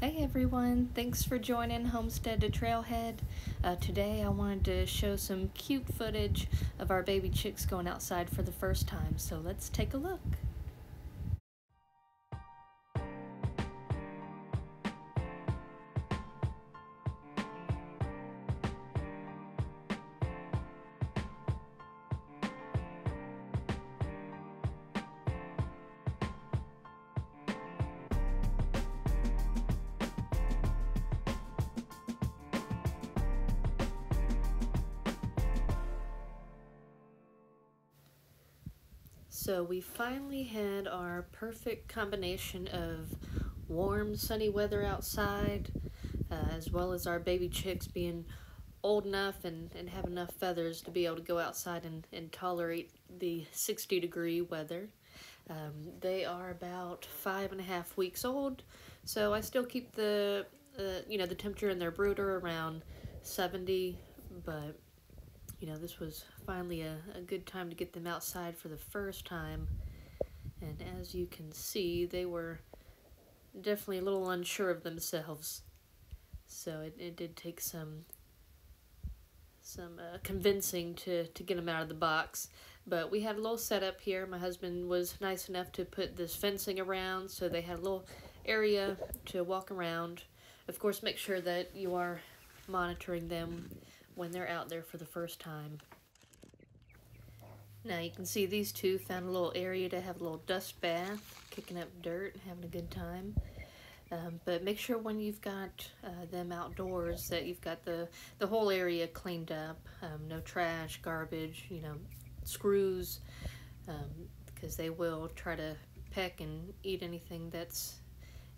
Hey everyone, thanks for joining Homestead to Trailhead. Uh, today I wanted to show some cute footage of our baby chicks going outside for the first time, so let's take a look. So we finally had our perfect combination of warm, sunny weather outside, uh, as well as our baby chicks being old enough and, and have enough feathers to be able to go outside and, and tolerate the 60 degree weather. Um, they are about five and a half weeks old, so I still keep the, uh, you know, the temperature in their brooder around 70, but you know, this was finally a, a good time to get them outside for the first time. And as you can see, they were definitely a little unsure of themselves. So it, it did take some some uh, convincing to, to get them out of the box. But we had a little setup here. My husband was nice enough to put this fencing around so they had a little area to walk around. Of course, make sure that you are monitoring them when they're out there for the first time. Now you can see these two found a little area to have a little dust bath, kicking up dirt, and having a good time. Um, but make sure when you've got uh, them outdoors that you've got the, the whole area cleaned up. Um, no trash, garbage, you know, screws, um, because they will try to peck and eat anything that's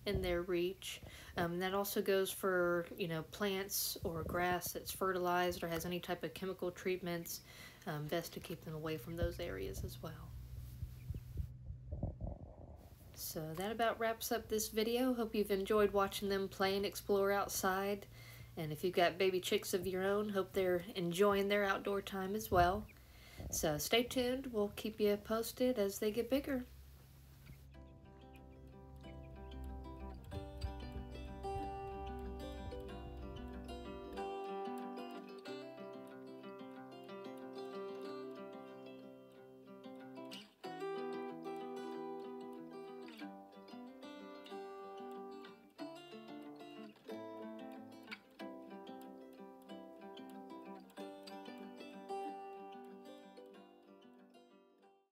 in their reach. Um, that also goes for, you know, plants or grass that's fertilized or has any type of chemical treatments. Um, best to keep them away from those areas as well. So that about wraps up this video. Hope you've enjoyed watching them play and explore outside. And if you've got baby chicks of your own, hope they're enjoying their outdoor time as well. So stay tuned. We'll keep you posted as they get bigger.